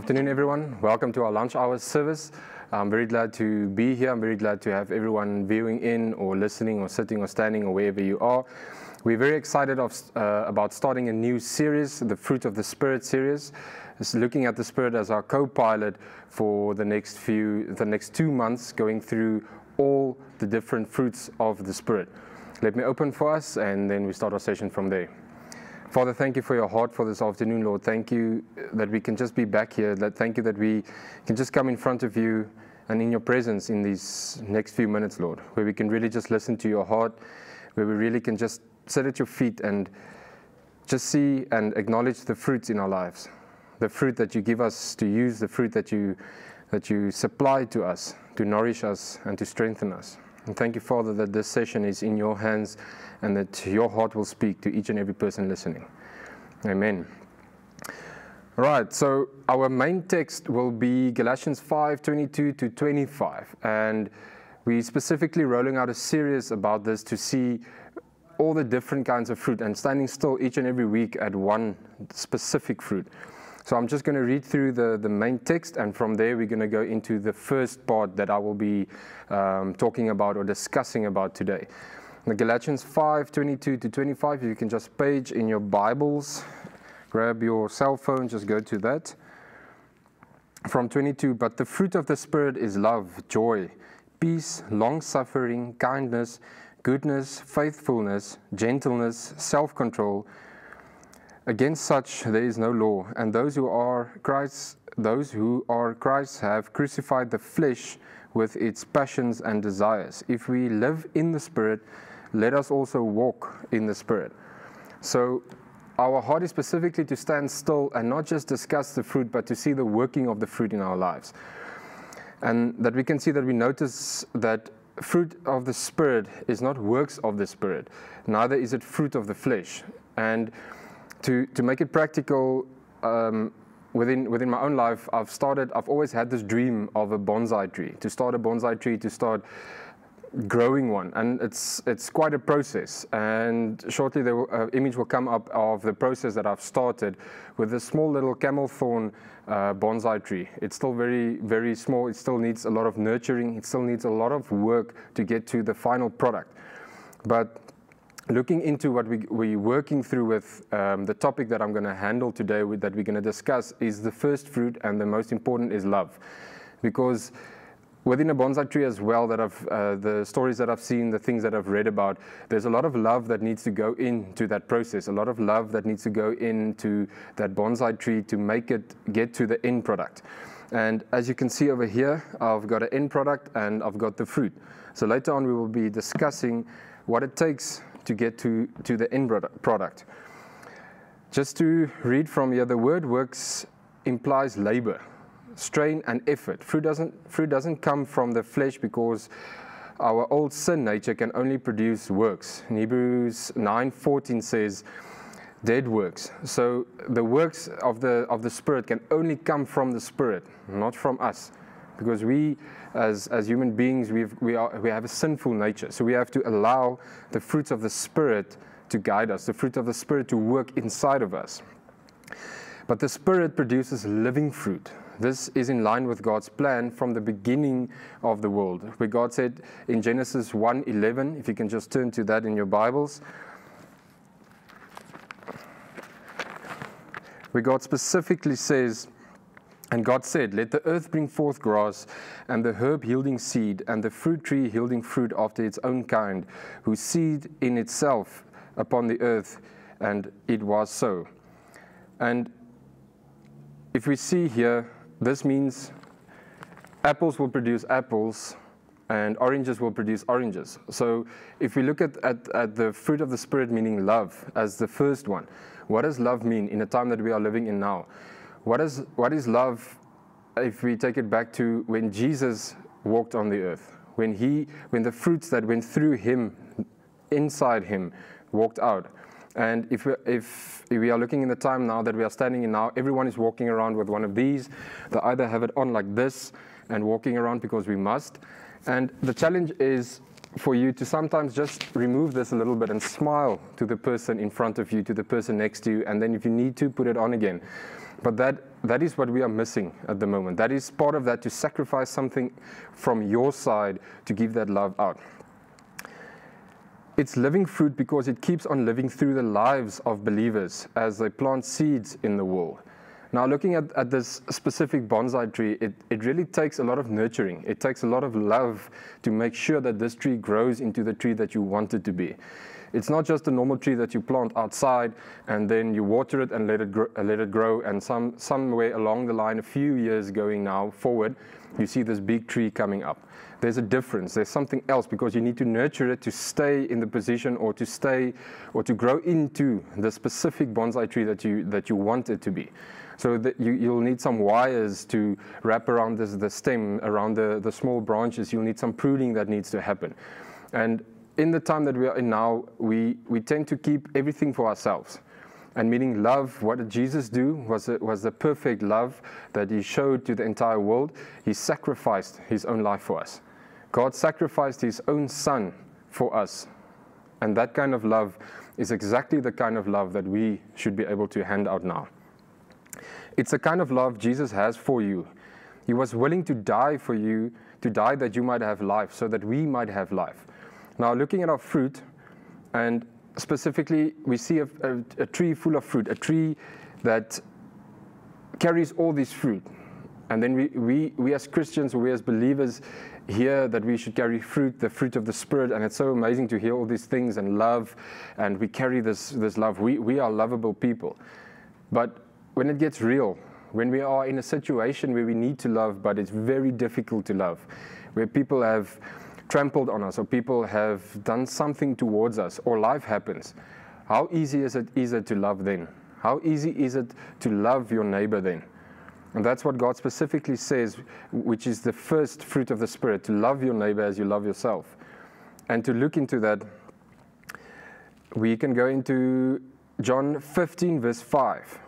Good afternoon, everyone. Welcome to our lunch hour service. I'm very glad to be here. I'm very glad to have everyone viewing in or listening or sitting or standing or wherever you are. We're very excited of, uh, about starting a new series, the Fruit of the Spirit series. It's looking at the Spirit as our co-pilot for the next few, the next two months, going through all the different fruits of the Spirit. Let me open for us, and then we start our session from there. Father, thank you for your heart for this afternoon, Lord. Thank you that we can just be back here. That thank you that we can just come in front of you and in your presence in these next few minutes, Lord, where we can really just listen to your heart, where we really can just sit at your feet and just see and acknowledge the fruits in our lives, the fruit that you give us to use, the fruit that you that you supply to us to nourish us and to strengthen us. And thank you, Father, that this session is in your hands and that your heart will speak to each and every person listening. Amen. Right, so our main text will be Galatians 5 22 to 25. And we're specifically rolling out a series about this to see all the different kinds of fruit and standing still each and every week at one specific fruit. So I'm just going to read through the, the main text, and from there we're going to go into the first part that I will be um, talking about or discussing about today. The Galatians 5 22 to 25, you can just page in your Bibles, grab your cell phone, just go to that. From 22, but the fruit of the Spirit is love, joy, peace, long suffering, kindness, goodness, faithfulness, gentleness, self control. Against such there is no law, and those who are Christ, those who are Christ have crucified the flesh with its passions and desires. If we live in the Spirit, let us also walk in the Spirit. So our heart is specifically to stand still and not just discuss the fruit, but to see the working of the fruit in our lives. And that we can see that we notice that fruit of the Spirit is not works of the Spirit, neither is it fruit of the flesh. And to, to make it practical, um, within, within my own life, I've started, I've always had this dream of a bonsai tree, to start a bonsai tree, to start growing one. And it's it's quite a process. And shortly the uh, image will come up of the process that I've started with a small little camel thorn uh, bonsai tree. It's still very very small. It still needs a lot of nurturing. It still needs a lot of work to get to the final product. But looking into what we, we're working through with um, the topic that I'm going to handle today with, that we're going to discuss is the first fruit and the most important is love. Because within a bonsai tree as well that I've uh, the stories that I've seen the things that I've read about there's a lot of love that needs to go into that process a lot of love that needs to go into that bonsai tree to make it get to the end product. And as you can see over here I've got an end product and I've got the fruit. So later on we will be discussing what it takes to get to, to the end product. Just to read from here, the word works implies labor, strain, and effort. Fruit doesn't, fruit doesn't come from the flesh because our old sin nature can only produce works. In Hebrews 9:14 says, dead works. So the works of the of the Spirit can only come from the Spirit, not from us because we, as, as human beings, we've, we, are, we have a sinful nature. So we have to allow the fruits of the Spirit to guide us, the fruit of the Spirit to work inside of us. But the Spirit produces living fruit. This is in line with God's plan from the beginning of the world, where God said in Genesis 1:11, if you can just turn to that in your Bibles, where God specifically says, and God said, Let the earth bring forth grass, and the herb yielding seed, and the fruit tree yielding fruit after its own kind, whose seed in itself upon the earth. And it was so. And if we see here, this means apples will produce apples, and oranges will produce oranges. So if we look at, at, at the fruit of the Spirit, meaning love, as the first one, what does love mean in the time that we are living in now? What is, what is love if we take it back to when Jesus walked on the earth? When, he, when the fruits that went through him, inside him, walked out. And if we, if we are looking in the time now that we are standing in now, everyone is walking around with one of these. They either have it on like this and walking around because we must. And the challenge is for you to sometimes just remove this a little bit and smile to the person in front of you, to the person next to you, and then if you need to, put it on again. But that that is what we are missing at the moment. That is part of that to sacrifice something from your side to give that love out. It's living fruit because it keeps on living through the lives of believers as they plant seeds in the world. Now, looking at, at this specific bonsai tree, it, it really takes a lot of nurturing. It takes a lot of love to make sure that this tree grows into the tree that you want it to be. It's not just a normal tree that you plant outside and then you water it and let it grow, uh, let it grow and some, somewhere along the line, a few years going now forward, you see this big tree coming up. There's a difference. There's something else because you need to nurture it to stay in the position or to stay or to grow into the specific bonsai tree that you, that you want it to be. So you, you'll need some wires to wrap around this, the stem, around the, the small branches. You'll need some pruning that needs to happen. And in the time that we are in now, we, we tend to keep everything for ourselves. And meaning love, what did Jesus do was, a, was the perfect love that he showed to the entire world. He sacrificed his own life for us. God sacrificed his own son for us. And that kind of love is exactly the kind of love that we should be able to hand out now. It's the kind of love Jesus has for you. He was willing to die for you, to die that you might have life, so that we might have life. Now, looking at our fruit, and specifically, we see a, a, a tree full of fruit, a tree that carries all this fruit. And then we, we, we as Christians, we as believers, hear that we should carry fruit, the fruit of the Spirit, and it's so amazing to hear all these things and love, and we carry this, this love. We, we are lovable people. But when it gets real, when we are in a situation where we need to love, but it's very difficult to love, where people have trampled on us or people have done something towards us or life happens, how easy is it, is it to love then? How easy is it to love your neighbor then? And that's what God specifically says, which is the first fruit of the Spirit to love your neighbor as you love yourself. And to look into that, we can go into John 15, verse 5,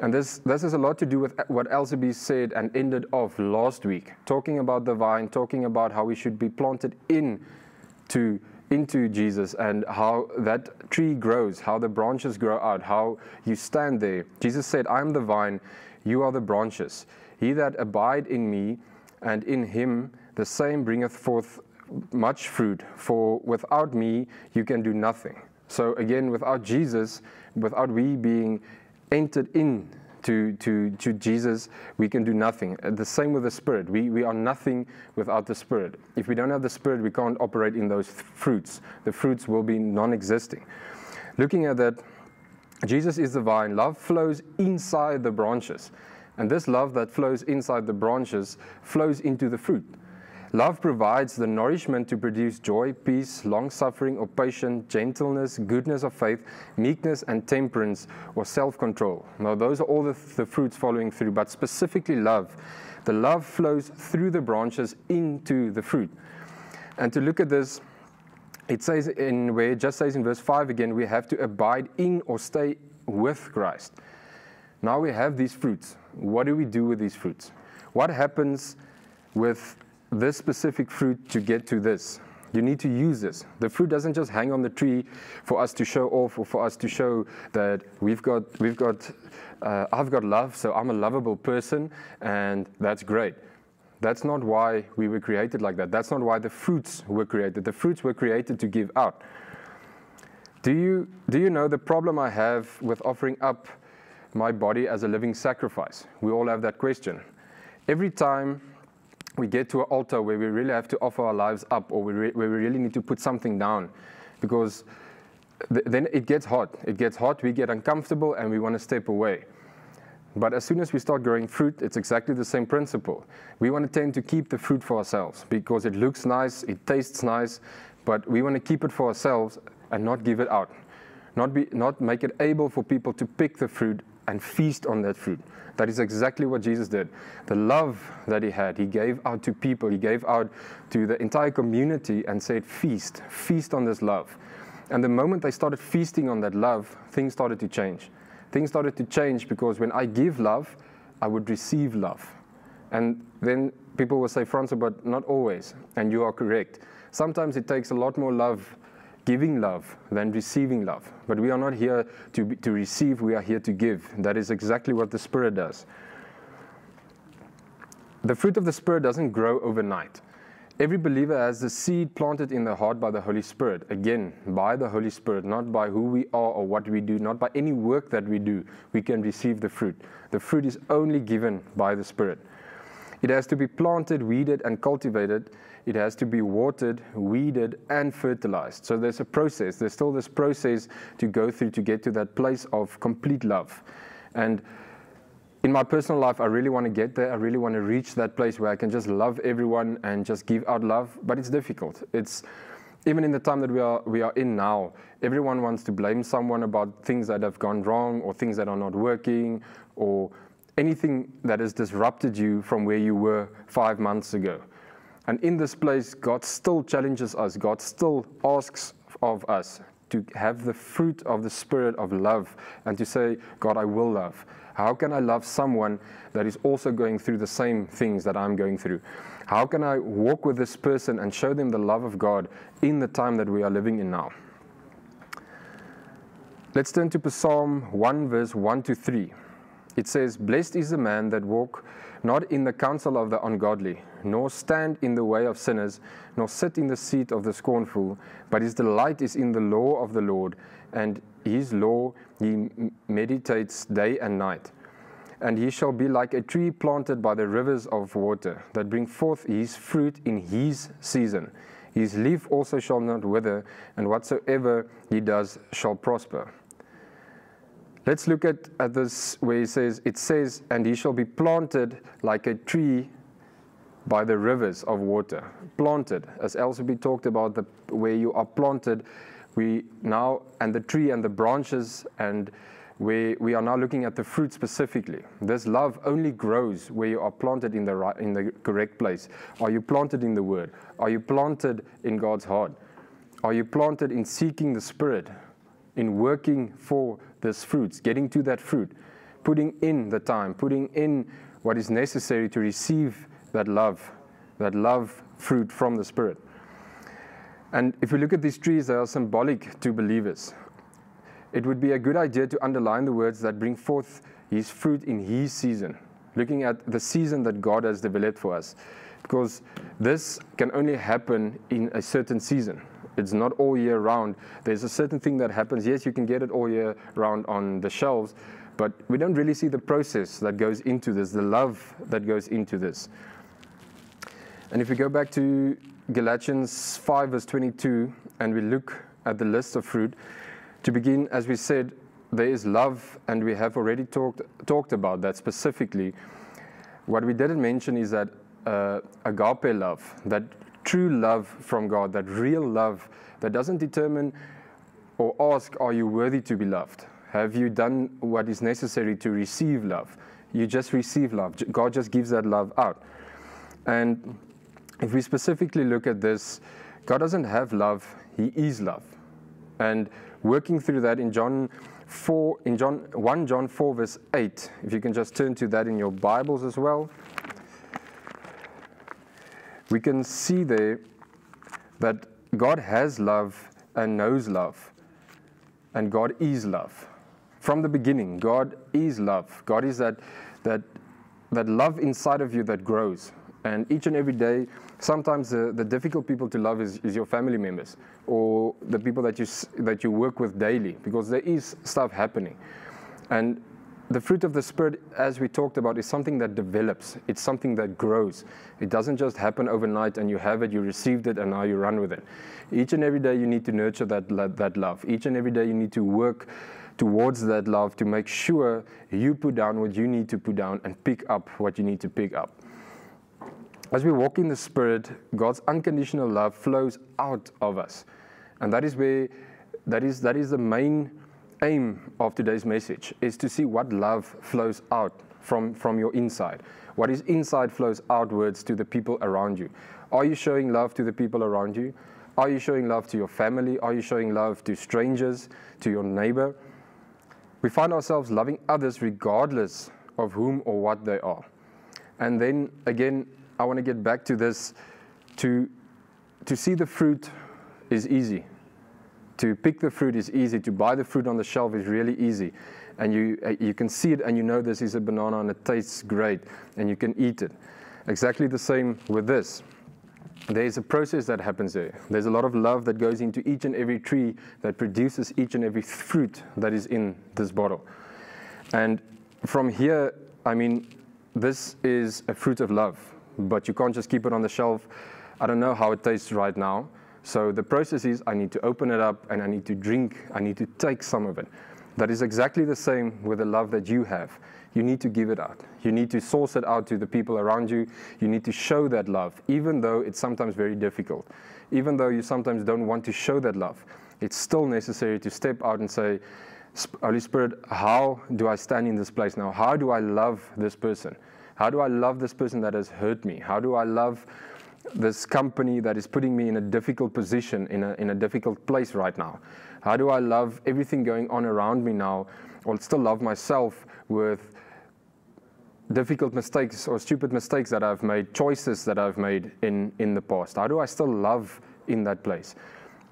and this, this has a lot to do with what Elsabe said and ended off last week, talking about the vine, talking about how we should be planted in to, into Jesus and how that tree grows, how the branches grow out, how you stand there. Jesus said, I am the vine, you are the branches. He that abide in me and in him, the same bringeth forth much fruit, for without me you can do nothing. So again, without Jesus, without we being entered in to, to, to Jesus, we can do nothing. Uh, the same with the Spirit. We, we are nothing without the Spirit. If we don't have the Spirit, we can't operate in those fruits. The fruits will be non existing. Looking at that, Jesus is the vine. Love flows inside the branches. And this love that flows inside the branches flows into the fruit. Love provides the nourishment to produce joy, peace, long suffering or patience, gentleness, goodness of faith, meekness, and temperance or self control. Now, those are all the, the fruits following through, but specifically love. The love flows through the branches into the fruit. And to look at this, it says in where it just says in verse 5 again, we have to abide in or stay with Christ. Now we have these fruits. What do we do with these fruits? What happens with this specific fruit to get to this. You need to use this. The fruit doesn't just hang on the tree for us to show off or for us to show that we've got, we've got, uh, I've got love, so I'm a lovable person, and that's great. That's not why we were created like that. That's not why the fruits were created. The fruits were created to give out. Do you, do you know the problem I have with offering up my body as a living sacrifice? We all have that question. Every time we get to an altar where we really have to offer our lives up or we re- where we really need to put something down because th- then it gets hot. It gets hot, we get uncomfortable, and we want to step away. But as soon as we start growing fruit, it's exactly the same principle. We want to tend to keep the fruit for ourselves because it looks nice, it tastes nice, but we want to keep it for ourselves and not give it out. Not, be, not make it able for people to pick the fruit and feast on that fruit. That is exactly what Jesus did. The love that he had, he gave out to people, he gave out to the entire community and said, Feast, feast on this love. And the moment they started feasting on that love, things started to change. Things started to change because when I give love, I would receive love. And then people will say, Francois, but not always. And you are correct. Sometimes it takes a lot more love giving love than receiving love. But we are not here to, to receive, we are here to give. That is exactly what the Spirit does. The fruit of the Spirit doesn't grow overnight. Every believer has the seed planted in their heart by the Holy Spirit. Again, by the Holy Spirit, not by who we are or what we do, not by any work that we do, we can receive the fruit. The fruit is only given by the Spirit. It has to be planted, weeded, and cultivated. It has to be watered, weeded, and fertilized. So there's a process. There's still this process to go through to get to that place of complete love. And in my personal life, I really want to get there. I really want to reach that place where I can just love everyone and just give out love. But it's difficult. It's even in the time that we are we are in now. Everyone wants to blame someone about things that have gone wrong or things that are not working or anything that has disrupted you from where you were five months ago. And in this place, God still challenges us. God still asks of us to have the fruit of the spirit of love and to say, God, I will love. How can I love someone that is also going through the same things that I'm going through? How can I walk with this person and show them the love of God in the time that we are living in now? Let's turn to Psalm 1, verse 1 to 3. It says, Blessed is the man that walk not in the counsel of the ungodly, nor stand in the way of sinners, nor sit in the seat of the scornful, but his delight is in the law of the Lord, and his law he meditates day and night. And he shall be like a tree planted by the rivers of water, that bring forth his fruit in his season. His leaf also shall not wither, and whatsoever he does shall prosper. Let's look at, at this where he says, It says, And he shall be planted like a tree by the rivers of water. Planted, as Elsabe talked about, the, where you are planted we now, and the tree and the branches, and we, we are now looking at the fruit specifically. This love only grows where you are planted in the, right, in the correct place. Are you planted in the Word? Are you planted in God's heart? Are you planted in seeking the Spirit, in working for this fruit, getting to that fruit, putting in the time, putting in what is necessary to receive that love, that love fruit from the Spirit? And if we look at these trees, they are symbolic to believers. It would be a good idea to underline the words that bring forth his fruit in his season, looking at the season that God has developed for us. Because this can only happen in a certain season. It's not all year round. There's a certain thing that happens. Yes, you can get it all year round on the shelves, but we don't really see the process that goes into this, the love that goes into this. And if we go back to Galatians 5, verse 22, and we look at the list of fruit, to begin, as we said, there is love, and we have already talked, talked about that specifically. What we didn't mention is that uh, agape love, that true love from God, that real love that doesn't determine or ask, Are you worthy to be loved? Have you done what is necessary to receive love? You just receive love. God just gives that love out. And if we specifically look at this, God doesn't have love, He is love. And working through that in John 4, in John 1 John 4, verse 8, if you can just turn to that in your Bibles as well, we can see there that God has love and knows love. And God is love. From the beginning, God is love. God is that, that, that love inside of you that grows. And each and every day, sometimes the, the difficult people to love is, is your family members or the people that you, that you work with daily because there is stuff happening. And the fruit of the Spirit, as we talked about, is something that develops. It's something that grows. It doesn't just happen overnight and you have it, you received it, and now you run with it. Each and every day you need to nurture that, that love. Each and every day you need to work towards that love to make sure you put down what you need to put down and pick up what you need to pick up. As we walk in the Spirit, God's unconditional love flows out of us. And that is where that is that is the main aim of today's message is to see what love flows out from, from your inside. What is inside flows outwards to the people around you. Are you showing love to the people around you? Are you showing love to your family? Are you showing love to strangers, to your neighbor? We find ourselves loving others regardless of whom or what they are. And then again, I want to get back to this. To, to see the fruit is easy. To pick the fruit is easy. To buy the fruit on the shelf is really easy. And you, uh, you can see it and you know this is a banana and it tastes great and you can eat it. Exactly the same with this. There's a process that happens there. There's a lot of love that goes into each and every tree that produces each and every fruit that is in this bottle. And from here, I mean, this is a fruit of love, but you can't just keep it on the shelf. I don't know how it tastes right now. So the process is I need to open it up and I need to drink, I need to take some of it. That is exactly the same with the love that you have. You need to give it out. You need to source it out to the people around you. You need to show that love, even though it's sometimes very difficult. Even though you sometimes don't want to show that love, it's still necessary to step out and say, Holy Spirit, how do I stand in this place now? How do I love this person? How do I love this person that has hurt me? How do I love this company that is putting me in a difficult position, in a, in a difficult place right now? How do I love everything going on around me now, or still love myself with difficult mistakes or stupid mistakes that I've made, choices that I've made in, in the past? How do I still love in that place?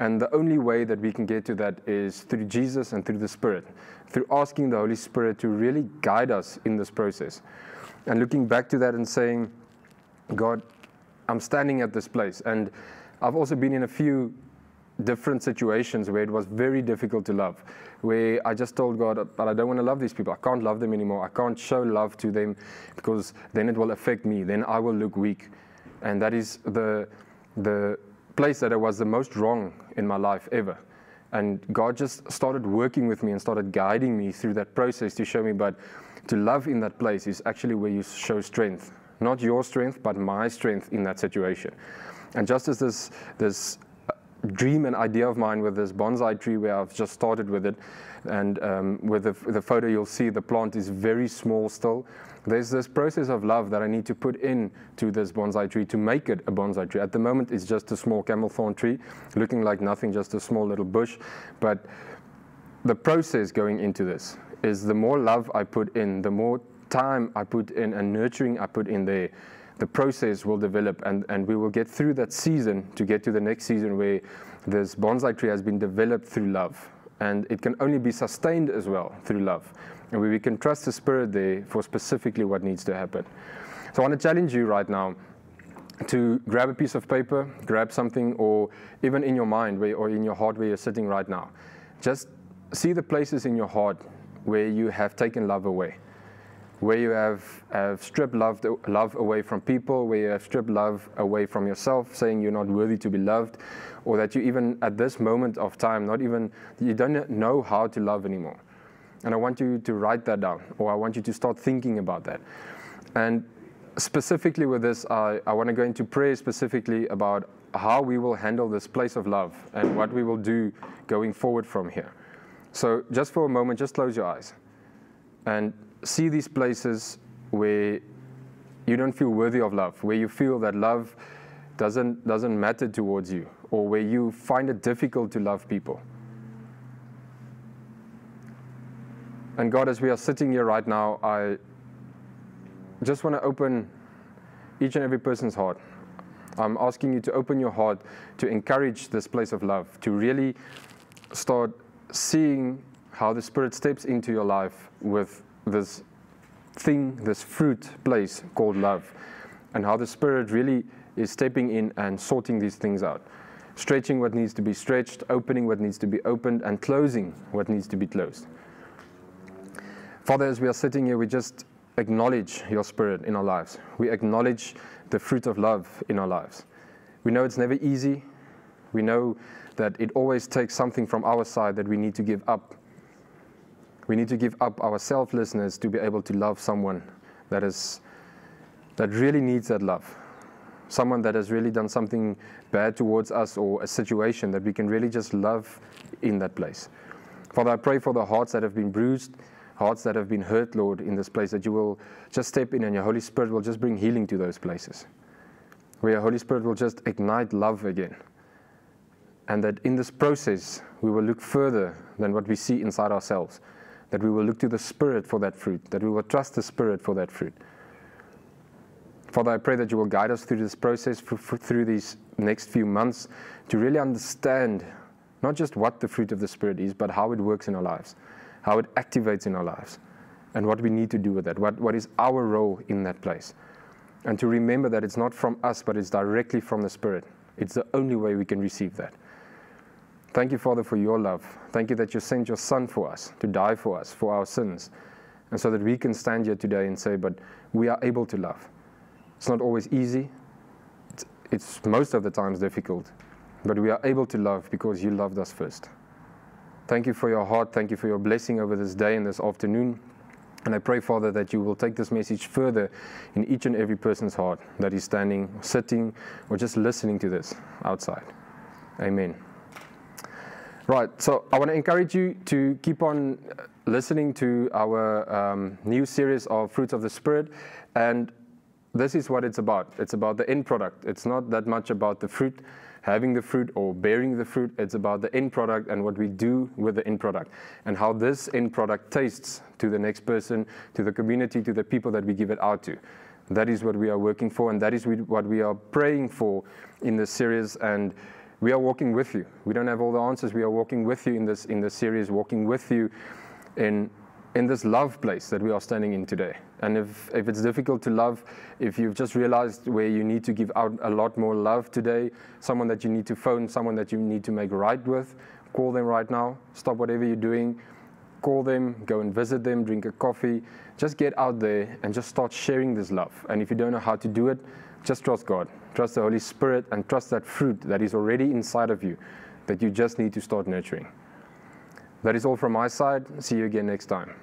And the only way that we can get to that is through Jesus and through the Spirit, through asking the Holy Spirit to really guide us in this process. And looking back to that and saying, God, I'm standing at this place. And I've also been in a few different situations where it was very difficult to love, where I just told God, but I don't want to love these people. I can't love them anymore. I can't show love to them because then it will affect me. Then I will look weak. And that is the, the place that I was the most wrong in my life ever. And God just started working with me and started guiding me through that process to show me, but to love in that place is actually where you show strength not your strength, but my strength in that situation. And just as this, this dream and idea of mine with this bonsai tree where I've just started with it, and um, with the, the photo you'll see the plant is very small still. There's this process of love that I need to put in to this bonsai tree to make it a bonsai tree. At the moment, it's just a small camel thorn tree, looking like nothing, just a small little bush. But the process going into this is the more love I put in, the more time I put in and nurturing I put in there, the process will develop and, and we will get through that season to get to the next season where this bonsai tree has been developed through love. And it can only be sustained as well through love. And where we can trust the Spirit there for specifically what needs to happen. So I want to challenge you right now to grab a piece of paper, grab something, or even in your mind where, or in your heart where you're sitting right now. Just see the places in your heart where you have taken love away where you have, have stripped love, love away from people, where you have stripped love away from yourself, saying you're not worthy to be loved, or that you even at this moment of time, not even, you don't know how to love anymore. And I want you to write that down, or I want you to start thinking about that. And specifically with this, I, I want to go into prayer specifically about how we will handle this place of love and what we will do going forward from here. So, just for a moment, just close your eyes. And see these places where you don't feel worthy of love, where you feel that love doesn't, doesn't matter towards you, or where you find it difficult to love people. And God, as we are sitting here right now, I just want to open each and every person's heart. I'm asking you to open your heart to encourage this place of love, to really start seeing how the Spirit steps into your life with this thing, this fruit place called love, and how the Spirit really is stepping in and sorting these things out. Stretching what needs to be stretched, opening what needs to be opened, and closing what needs to be closed. Father, as we are sitting here, we just acknowledge your Spirit in our lives. We acknowledge the fruit of love in our lives. We know it's never easy. We know that it always takes something from our side that we need to give up we need to give up our selflessness to be able to love someone that is that really needs that love. Someone that has really done something bad towards us or a situation that we can really just love in that place. Father, I pray for the hearts that have been bruised, hearts that have been hurt, Lord, in this place, that you will just step in and your Holy Spirit will just bring healing to those places. Where your Holy Spirit will just ignite love again. And that in this process, we will look further than what we see inside ourselves that we will look to the Spirit for that fruit, that we will trust the Spirit for that fruit. Father, I pray that you will guide us through this process, through these next few months, to really understand not just what the fruit of the Spirit is, but how it works in our lives, how it activates in our lives, and what we need to do with that. What, what is our role in that place? And to remember that it's not from us, but it's directly from the Spirit. It's the only way we can receive that. Thank you, Father, for your love. Thank you that you sent your Son for us, to die for us, for our sins. And so that we can stand here today and say, but we are able to love. It's not always easy, it's, it's most of the times difficult, but we are able to love because you loved us first. Thank you for your heart. Thank you for your blessing over this day and this afternoon. And I pray, Father, that you will take this message further in each and every person's heart that is standing, sitting, or just listening to this outside. Amen. Right, so I want to encourage you to keep on listening to our um, new series of Fruits of the Spirit. And this is what it's about. It's about the end product. It's not that much about the fruit, having the fruit or bearing the fruit. It's about the end product and what we do with the end product and how this end product tastes to the next person, to the community, to the people that we give it out to. That is what we are working for, and that is what we are praying for in this series. And we are walking with you. We don't have all the answers. We are walking with you in this in this series, walking with you in in this love place that we are standing in today. And if, if it's difficult to love, if you've just realized where you need to give out a lot more love today, someone that you need to phone, someone that you need to make right with, call them right now. Stop whatever you're doing. Call them, go and visit them, drink a coffee. Just get out there and just start sharing this love. And if you don't know how to do it, just trust God, trust the Holy Spirit, and trust that fruit that is already inside of you that you just need to start nurturing. That is all from my side. See you again next time.